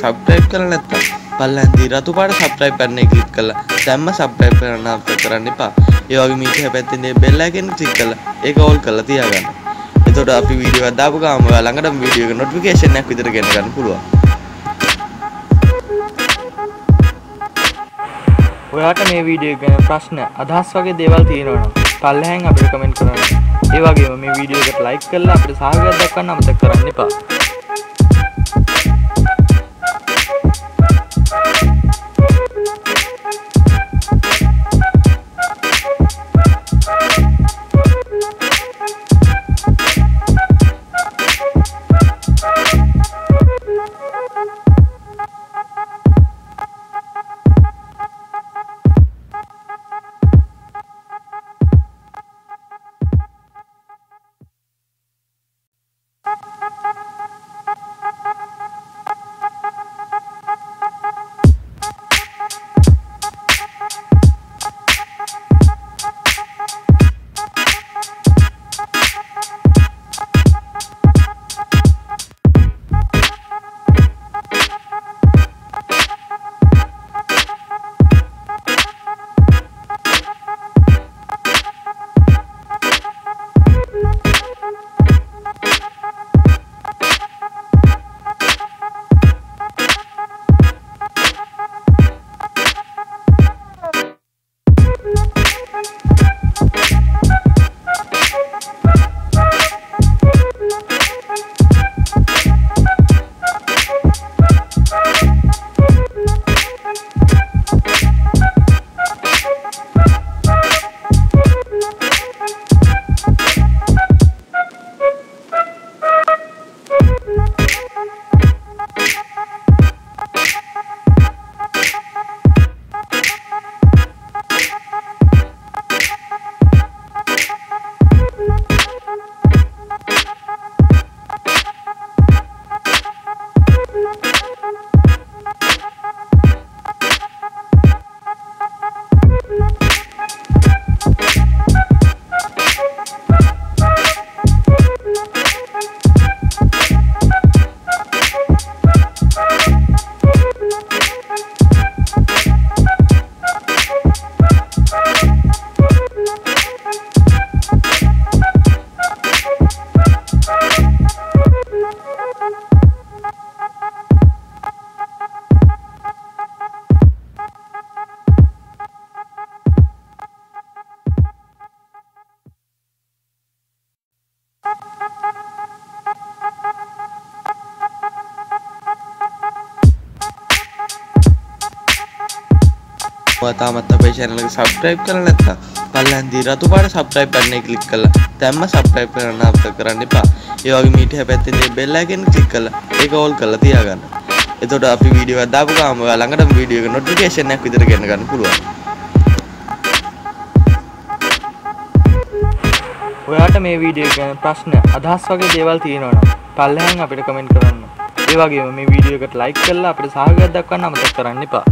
තාමත් අපේ channel එක subscribe කරලා නැත්නම් පල්ලෙන් දී රතු පාට subscribe බටන් එක click කරලා දැම්ම subscribe කරන්න අමතක කරන්න එපා. ඒ වගේම ඊට පැත්තේ මේ bell icon click කරලා ඒක all කරලා තියාගන්න. එතකොට අපි වීඩියෝ එකක් දාපු ගාම ඔයා ළඟටම වීඩියෝ එක notification එකක් විතර ගෙන ගන්න පුළුවන්. ඔයාට මේ වීඩියෝ ගැන ප්‍රශ්න අදහස් වගේ දේවල් තියෙනවා නම් පල්ලෙහාන් අපිට කමෙන්ට් කරන්න. ඒ වගේම මේ වීඩියෝ එකට ලයික් කරලා අපිට සහයෝගයක් දක්වන්න අමතක කරන්න එපා. තාමත් අපේ channel එක subscribe කරලා නැත්නම් පල්ලෙන් දී රතු පාට subscribe බටන් එක click කරලා දැම්ම subscribe කරන්න අමතක කරන්න එපා. ඒ වගේම ඊට පැත්තේ මේ bell icon click කරලා ඒක all කරලා තියාගන්න. එතකොට අපි වීඩියෝ එකක් දාපු ගාම ඔයා ළඟටම වීඩියෝ එක notification එකක් විතර ගෙන ගන්න පුළුවන්. ඔයාට මේ වීඩියෝ ගැන ප්‍රශ්න අදහස් වගේ දේවල් තියෙනවා නම් පල්ලෙහාන් අපිට කමෙන්ට් කරන්න. ඒ වගේම මේ වීඩියෝ එකට ලයික් කරලා අපිට සහයෝගයක් දක්වන්න අමතක කරන්න එපා.